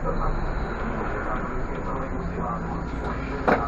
すみません。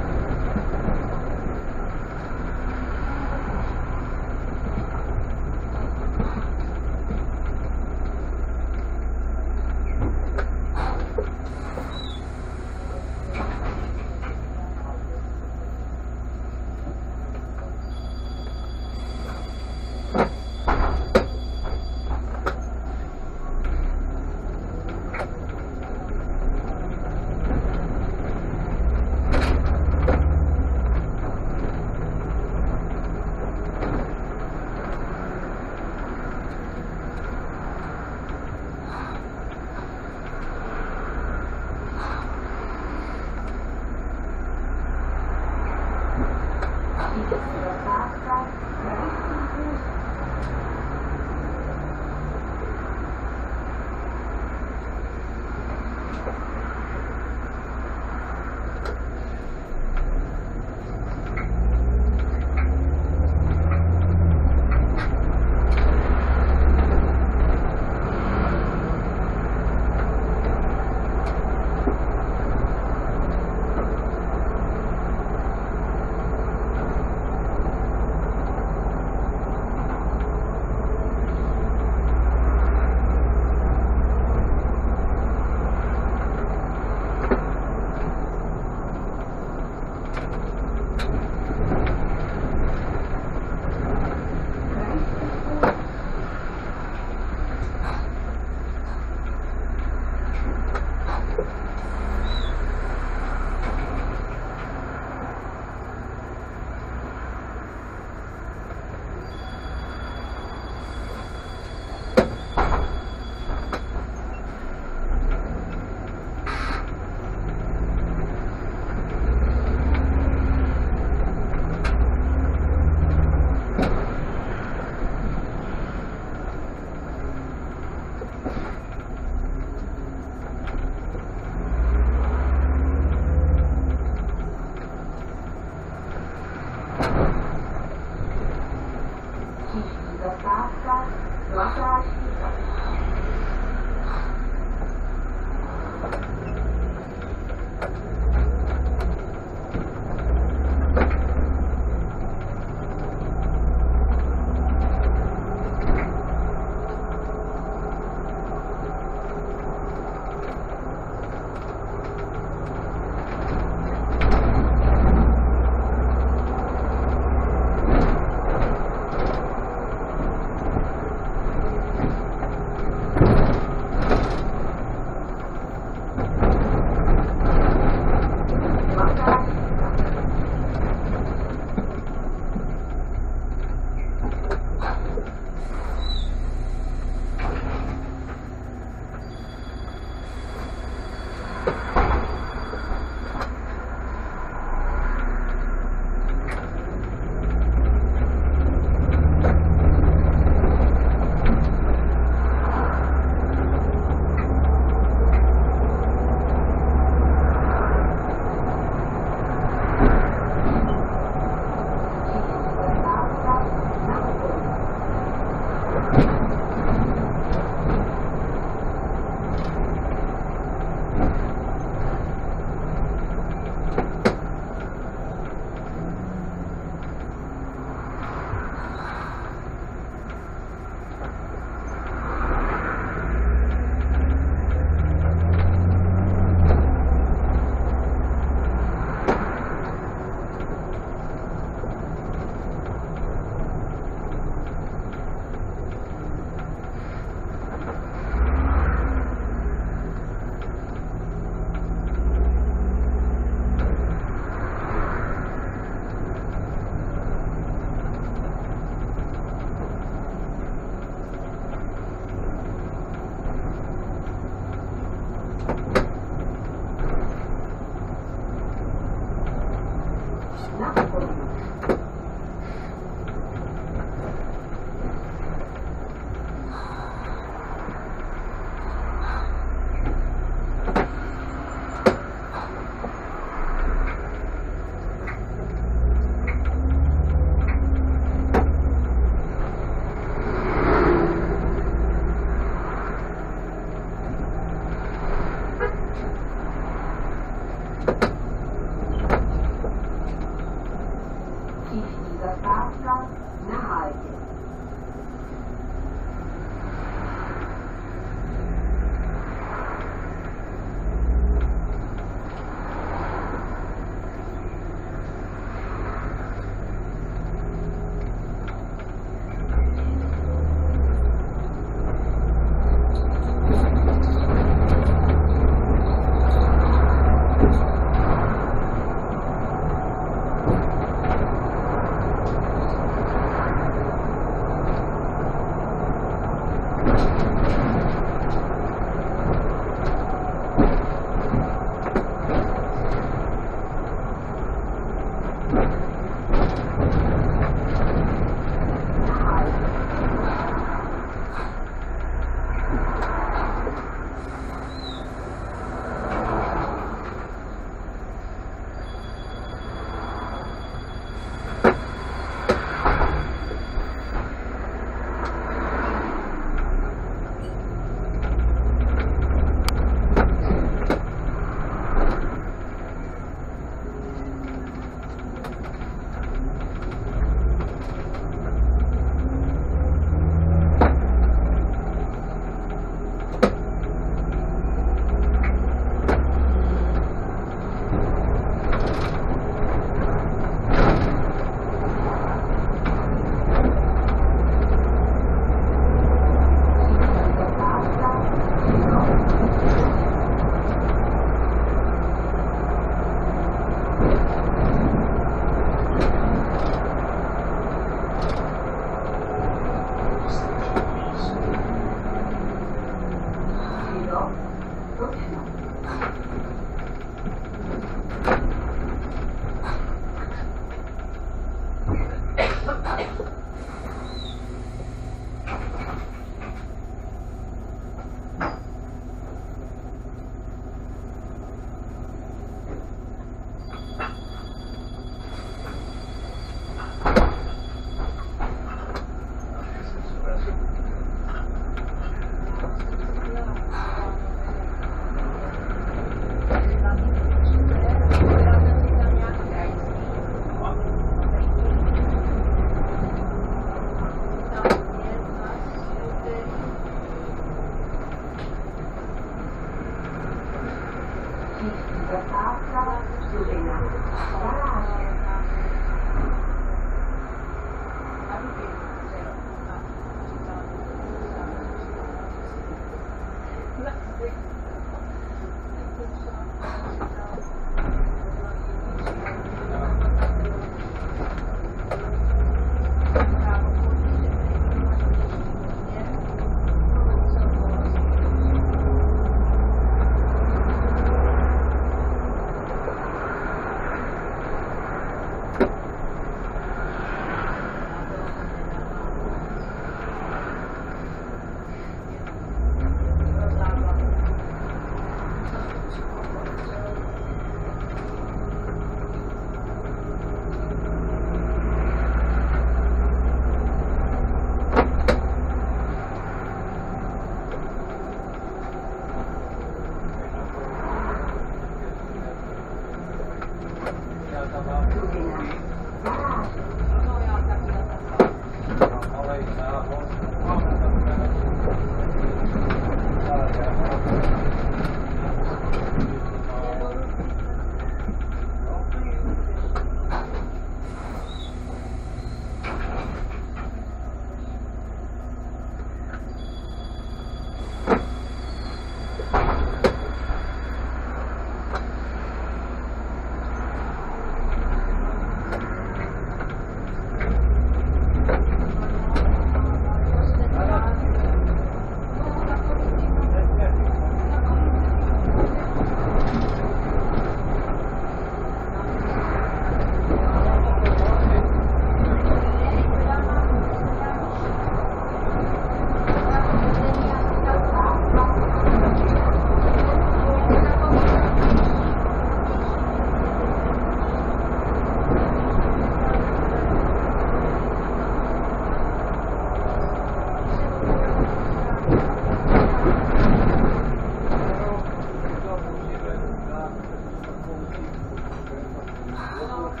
Thank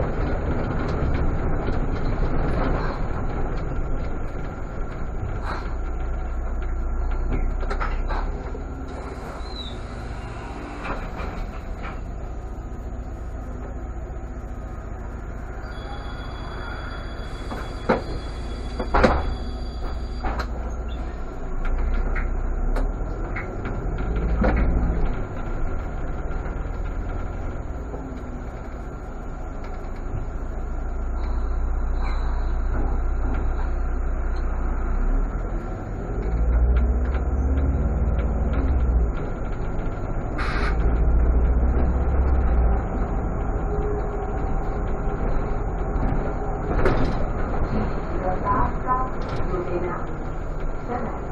you. จริงๆนะนั่นแหละ